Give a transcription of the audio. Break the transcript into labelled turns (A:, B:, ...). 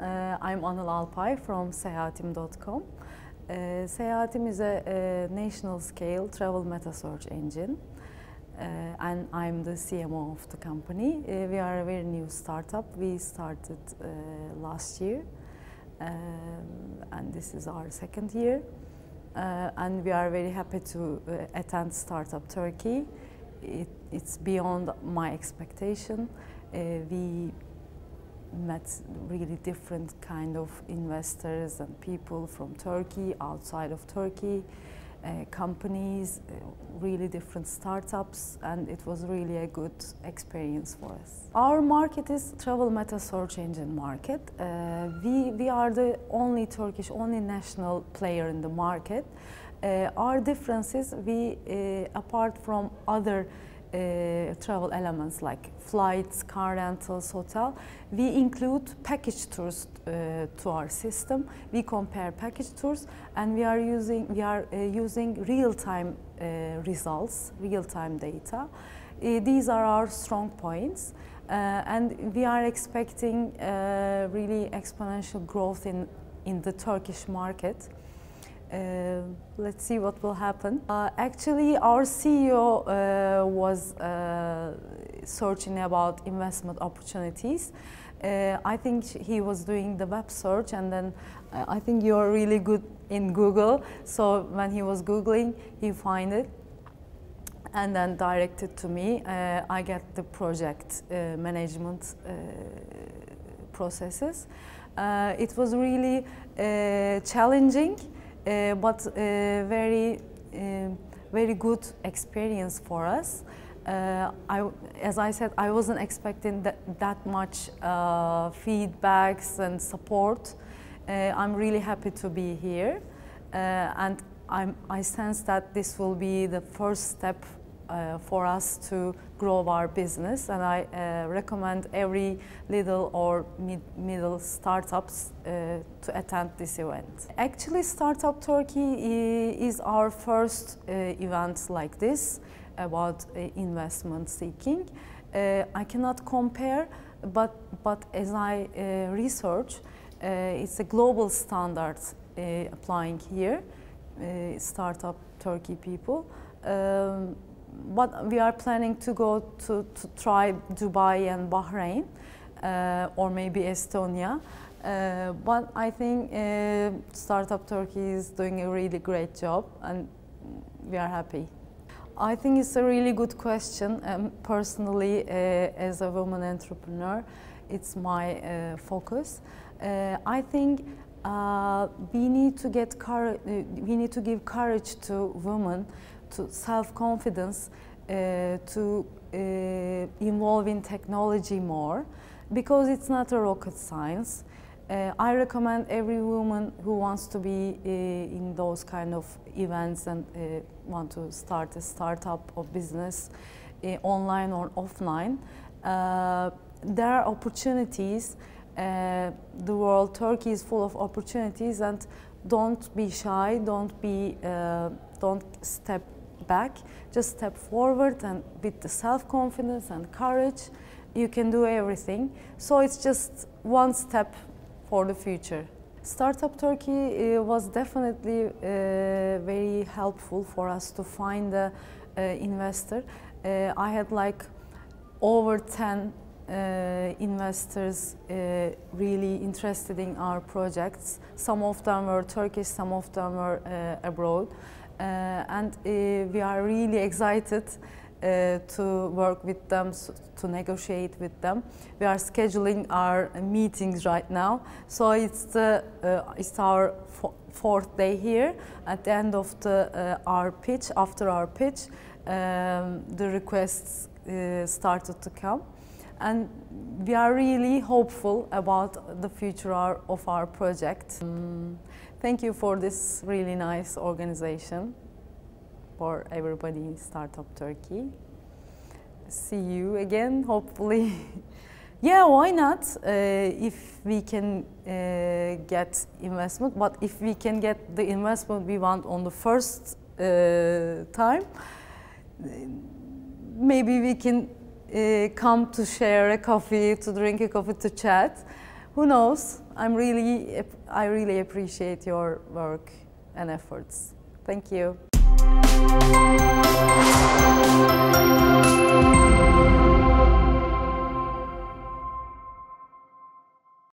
A: Alpay from Seyahatim.com. Uh, Seyahatim is a, a, national scale travel meta search engine. Uh, and I'm the CMO of the company. Uh, we are a very new startup. We started uh, last year, um, and this is our second year. Uh, and we are very happy to uh, attend Startup Turkey. It, it's beyond my expectation. Uh, we met really different kind of investors and people from Turkey, outside of Turkey, uh, companies, uh, really different startups, and it was really a good experience for us. Our market is travel meta search engine market. Uh, we, we are the only Turkish, only national player in the market. Uh, our difference is we, uh, apart from other uh, travel elements like flights, car rentals, hotel. We include package tours uh, to our system. We compare package tours and we are using, we are, uh, using real-time uh, results, real-time data. Uh, these are our strong points. Uh, and we are expecting really exponential growth in, in the Turkish market. Uh, let's see what will happen. Uh, actually, our CEO uh, was uh, searching about investment opportunities. Uh, I think he was doing the web search, and then I think you're really good in Google. So when he was googling, he find it, and then directed to me. I get the project management processes. it was really challenging. Uh, but uh, very, uh, very good experience for us. I, as I said, I wasn't expecting that, that much feedbacks and support. I'm really happy to be here, and I'm, I sense that this will be the first step uh, for us to grow our business and I uh, recommend every little or mid middle startups uh, to attend this event. Actually Startup Turkey is our first uh, event like this about uh, investment seeking. Uh, I cannot compare but, but as I research it's a global standard applying here, Startup Turkey people. Um, but we are planning to go to, to try Dubai and Bahrain uh, or maybe Estonia. Uh, but I think uh, Startup Turkey is doing a really great job and we are happy. I think it's a really good question. Um, personally, uh, as a woman entrepreneur, it's my uh, focus. Uh, I think we need to get courage, we need to give courage to women to self-confidence, uh, to uh, involve in technology more because it's not a rocket science. Uh, I recommend every woman who wants to be uh, in those kind of events and uh, want to start a startup or business, uh, online or offline. there are opportunities. The world, Turkey is full of opportunities and don't be shy, don't be, don't step back, just step forward and with the self-confidence and courage, you can do everything. So it's just one step for the future. Startup Turkey uh, was definitely uh, very helpful for us to find an uh, investor. Uh, I had like over 10 uh, investors uh, really interested in our projects. Some of them were Turkish, some of them were abroad. Uh, and uh, we are really excited uh, to work with them, to negotiate with them. We are scheduling our meetings right now. So it's, the, uh, it's our fourth day here. At the end of the, uh, our pitch, after our pitch, um, the requests uh, started to come. And we are really hopeful about the future of our project. Um, Thank you for this really nice organization for everybody in Startup Turkey. See you again, hopefully. yeah, why not? Uh, if we can uh, get investment, but if we can get the investment we want on the first uh, time, maybe we can uh, come to share a coffee, to drink a coffee, to chat. Who knows? I'm really, I really appreciate your work and efforts. Thank you.